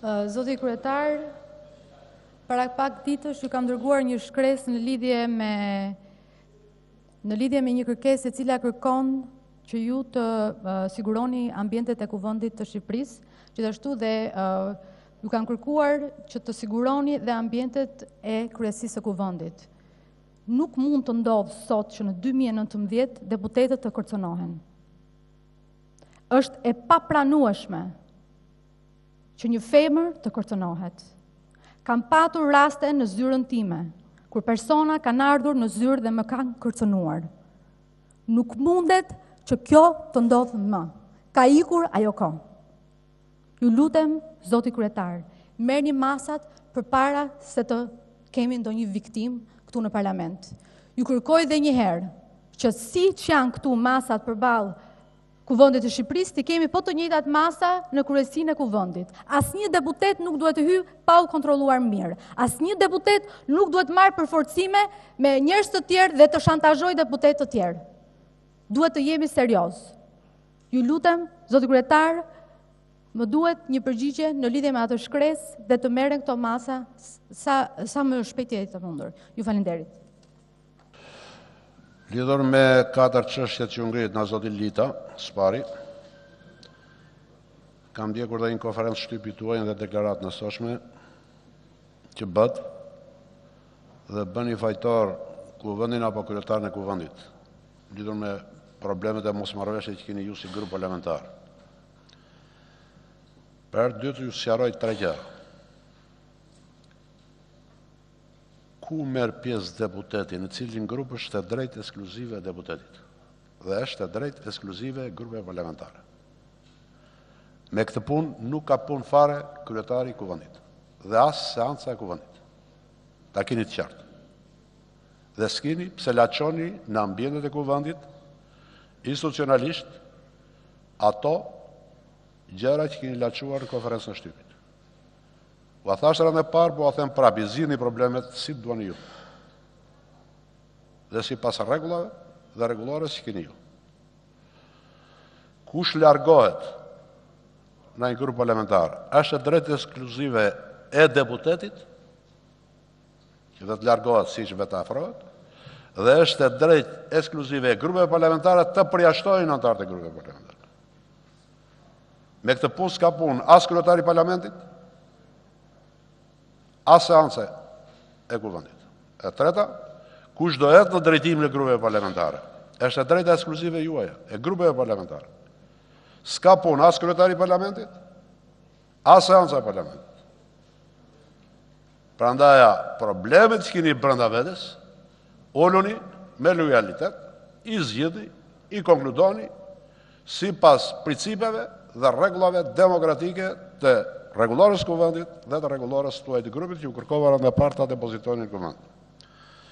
Zoti kryetar, para pak ditësh ju kam dërguar një shkresë në lidhje me në lidhje me një kërkesë e cila kërkon që ju të siguroni ambientet e Kuvendit të Shqipërisë, gjithashtu dhe ju kam kërkuar që të siguroni dhe ambientet e kryesisë së Kuvendit. Nuk mund të ndodhë sot që në 2019 deputetët të kërcënohen. Është e papranueshme që një femër të kërcënohet. Kam patur raste në zyrën time, kur persona kanë ardhur në zyrë dhe më kanë kërcënuar. Nuk mundet që kjo të ndodhë më. Ka ikur ajo kohë. Ju lutem, zoti kryetar, merrni masat përpara se të kemi ndonjë viktimë këtu në parlament. Ju kërkoj dhe një herë që siç janë këtu masat përballë Kuvendit të Shqipërisë, të kemi po të njëjtat masa në kryesinë e Kuvendit. Asnjë deputet nuk duhet të hyjë pa u kontrolluar mirë. Asnjë deputet nuk duhet të marrë përforcime me njerëz të tjerë dhe të shantazhojë deputetë të tjerë. Duhet të jemi seriozë. Ju lutem, zoti kryetar, më duhet një përgjigje në lidhje me atë shkresë dhe të merren këto masa sa më shpejt e mundur. Ju faleminderit. Lidhur me katër çështjet që u ngritën nga zoti Lita, së pari, kam ndjekur dhe një konferencë shtypi tuajën dhe deklaratën e sotshme që bëtë dhe bëni fajtor Kuvendin apo kryetarin e Kuvendit. Lidhur me problemet e mosmarrëveshjeve që keni ju si grup parlamentar. Për herë të dytë ju sqaroj tre gjëra. Ku merr pjesë deputeti, në cilin grup është e drejtë ekskluzive e deputetit dhe është e drejtë ekskluzive e grupeve parlamentare. Me këtë punë nuk ka punë fare kryetari i kuvendit dhe as seanca e kuvendit. Ta keni të qartë. Dhe s'keni pse lançoni në ambientet e Kuvendit, institucionalisht, ato gjëra që keni lançuar në konferencën e shtypit. Ua thashë herën e parë, po ua them prapë, i zgjidhni problemet si të duani ju. Dhe sipas rregullave dhe rregullores që keni ju. Kush largohet nga një grup parlamentar, është e drejtë ekskluzive e deputetit, që do të largohet siç vetë afrohet, dhe është e drejtë ekskluzive e grupeve parlamentare të përjashtojnë anëtarët e grupeve parlamentare. Me këtë punë s'ka punë as kryetari i parlamentit, as seanca e kuvendit. E treta, kush do jetë në drejtimin e grupeve parlamentare? Është e drejta ekskluzive juaja, e grupeve parlamentare. S'ka punë as kryetari i parlamentit, As seanca e parlamentit. Prandaj problemet që keni brenda vetes, uluni me lojalitet, i zgjidhni, i konkludoni sipas principeve dhe rregullave demokratike të rregullores së kuvendit dhe të rregullores tuaj të grupit që u kërkova më parë ta depozitoni në kuvend.